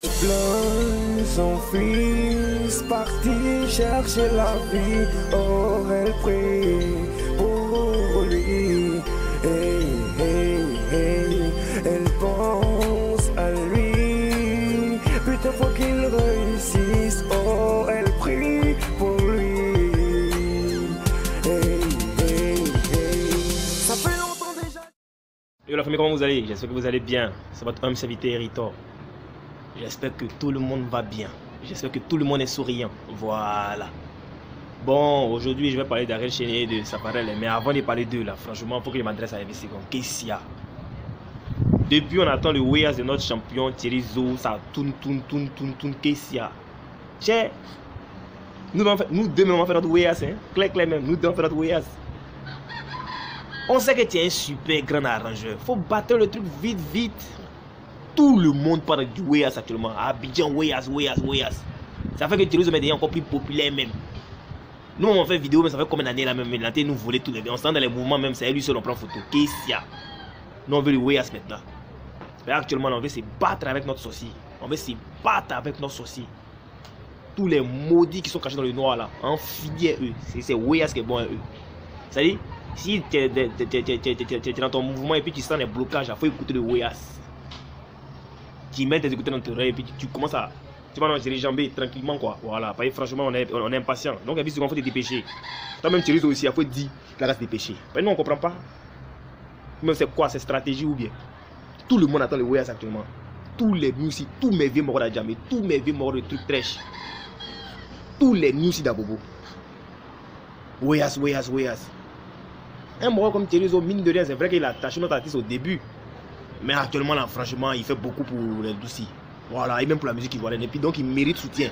Plein son fils parti chercher la vie, oh elle prie pour lui, hey, hey, hey. elle pense à lui, putain faut qu'il réussisse, oh elle prie pour lui, hey, hey, hey. ça fait longtemps déjà. Yo la famille, comment vous allez? J'espère que vous allez bien. C'est votre homme serviteur Héritor. J'espère que tout le monde va bien. J'espère que tout le monde est souriant. Voilà. Bon, aujourd'hui, je vais parler d'Ariel Chénier et de Saparel. Mais avant de parler d'eux, là, franchement, il faut que je m'adresse à Evisegon. Qu'est-ce qu'il y a? Depuis, on attend le Weyas de notre champion Thierry Zo. Ça tourne, tourne, tourne, tourne, tourne. Qu'est-ce qu'il y a? Tiens, nous, nous deux, on va faire notre Weyas. Hein? Claire, clair même. Nous deux, faire notre Weyas. On sait que tu es un super grand arrangeur. Faut battre le truc vite, vite. Tout le monde parle du Weyas actuellement. Abidjan, Weyas, Weyas, Weyas. Ça fait que Thierry est encore plus populaire même. Nous, on fait vidéo, mais ça fait combien d'années là même? Maintenant, nous voulait tout les deux. On sent dans les mouvements même, c'est lui seul, on prend photo. Qu'est-ce Nous, on veut le Weyas maintenant. Actuellement, on veut se battre avec notre sauci. On veut se battre avec notre sauci. Tous les maudits qui sont cachés dans le noir là, en eux. C'est- Weyas qui est bon à eux. C'est-à-dire, si tu es, dans ton mouvement et puis tu sens les blocages, il faut écouter le Weyas. Tu mets tes écouteurs dans ton oreille et puis tu, commences à. Tu vas les jambes tranquillement quoi. Voilà. Franchement, on est, on est impatient. Donc, il faut te dépêcher. Toi-même, tu aussi, il faut te dire la race dépêcher. Mais nous, on ne comprend pas. Même c'est quoi, c'est stratégie ou bien? Tout le monde attend le Weyas actuellement. Tous les musiques, tous mes vieux morts tous mes vieux morts de trucs trash. Tous les musiques d'Abobo. Weyas, Weyas, Weyas. Un mort comme Thierry mine de rien, c'est vrai qu'il a attaché notre artiste au début. Mais actuellement, là, franchement, il fait beaucoup pour les doucis. Voilà, et même pour la musique ivoirienne. Et puis donc, il mérite soutien.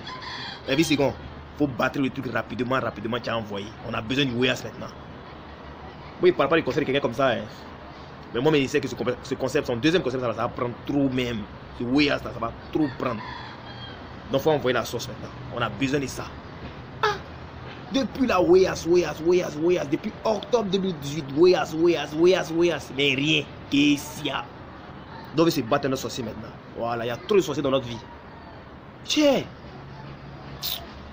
Mais c'est bon. faut battre le truc rapidement, rapidement, tu as envoyé. On a besoin du Weyas maintenant. Oui, il ne parle pas du concept de quelqu'un comme ça. hein. Mais moi, il sait que ce, concept, son deuxième concept, ça, ça va prendre trop même. Ce Weyas, là, ça va trop prendre. Donc, il faut envoyer la sauce maintenant. On a besoin de ça. Depuis la Weyas, Weyas, Weyas, Weyas, depuis octobre 2018, Weyas, Weyas, Weyas, Weyas, mais rien. Qu'est-ce qu'il y a Veut se battre nos sorciers maintenant. Voilà, il y a trop de sorciers dans notre vie. Tiens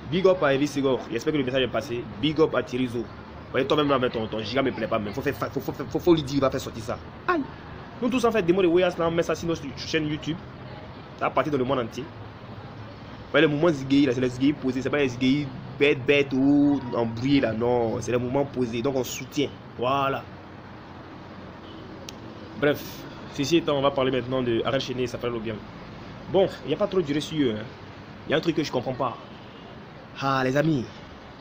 Big up à Evi Sigor. J'espère que le message est passé. Big up à Thierry Zo. Voyez, toi-même là, ton, ton giga me plaît pas. Il faut, faire, faut, lui dire, il va faire sortir ça. Aïe Nous tous, en fait, des mots de Weyas, là, on met ça sur notre chaîne YouTube. Ça va partir dans le monde entier. Voyez, le mouvement Zigei, là, c'est les Zigei posés. C'est pas les Zigei bête, bête ou embrouillés, là. Non, c'est les mouvements posés. Donc, on soutient. Voilà. Bref, ceci étant, on va parler maintenant de Arel Chéné et Safarel bien. Bon, il n'y a pas trop duré sur eux. hein. Il y a un truc que je comprends pas. Ah, les amis,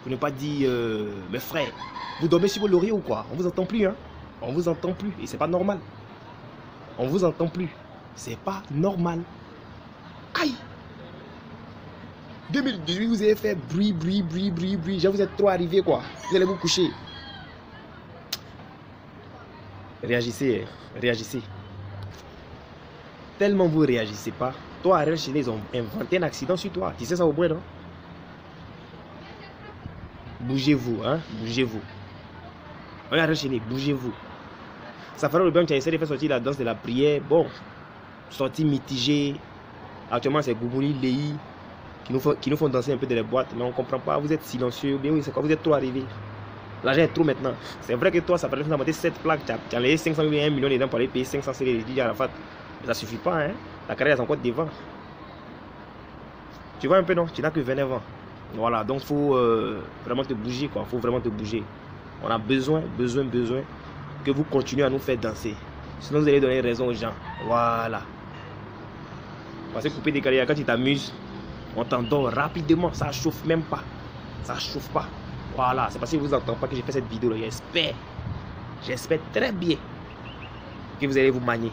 vous ne pas dire, euh, mes frères, vous dormez sur vos lauriers ou quoi? On vous entend plus, hein On vous entend plus et c'est pas normal. On vous entend plus. C'est pas normal. Aïe 2018, vous avez fait bruit, bruit, bruit, bruit, bruit. Déjà, vous êtes trop arrivé, quoi. Vous allez vous coucher. Réagissez, hein. réagissez. Tellement vous réagissez pas. Toi, Ariel Chéné, ils ont inventé un accident sur toi. Tu sais ça au moins, non? Bougez-vous, hein? Bougez-vous. Regarde, Ariel bougez-vous. Ça fait le bien que tu as essayé de faire sortir la danse de la prière. Bon, sortie mitigée. Actuellement, c'est Goumouni, Léi qui nous, font, qui nous font danser un peu dans les boîtes. Mais on comprend pas. Vous êtes silencieux. Bien oui, c'est quoi? Vous êtes trop arrivé. L'argent est trop maintenant. C'est vrai que toi, ça fait que tu as monté 7 plaques. Tu as, as enlevé 500 000, 1 million dedans pour aller payer 500 c'est les à la fête. Ça suffit pas, hein. La carrière est encore devant. Tu vois un peu, non? Tu n'as que 29 ans. Voilà, donc faut euh, vraiment te bouger, quoi. faut vraiment te bouger. On a besoin, besoin, besoin que vous continuez à nous faire danser. Sinon, vous allez donner raison aux gens. Voilà. Parce que couper des carrières, quand tu t'amuses, on t'endort rapidement. Ça chauffe même pas. Ça chauffe pas. Voilà, c'est parce que vous entendez pas que j'ai fait cette vidéo là. J'espère, j'espère très bien que vous allez vous manier.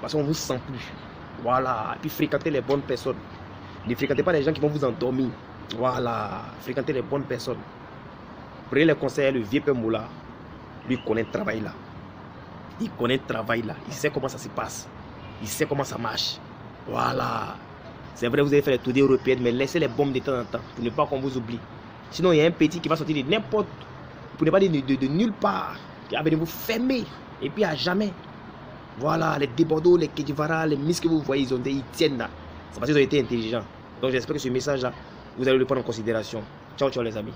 Parce qu'on vous sent plus. Voilà. Et puis fréquentez les bonnes personnes. Ne fréquentez pas les gens qui vont vous endormir. Voilà. Fréquentez les bonnes personnes. Prenez les conseils, le vieux Père Moula. Lui connaît le travail là. Il connaît le travail là. Il sait comment ça se passe. Il sait comment ça marche. Voilà. C'est vrai, vous avez fait les tournées européennes, mais laissez les bombes de temps en temps pour ne pas qu'on vous oublie. Sinon, il y a un petit qui va sortir de n'importe, pour ne pas dire de, de- de nulle part, qui va venir vous fermer. Et puis à jamais. Voilà, les débordeaux, les Kedivara, les miss que vous voyez, ils, ont des, ils tiennent là. C'est parce qu'ils ont été intelligents. Donc j'espère que ce message-là, vous allez le prendre en considération. Ciao, ciao les amis.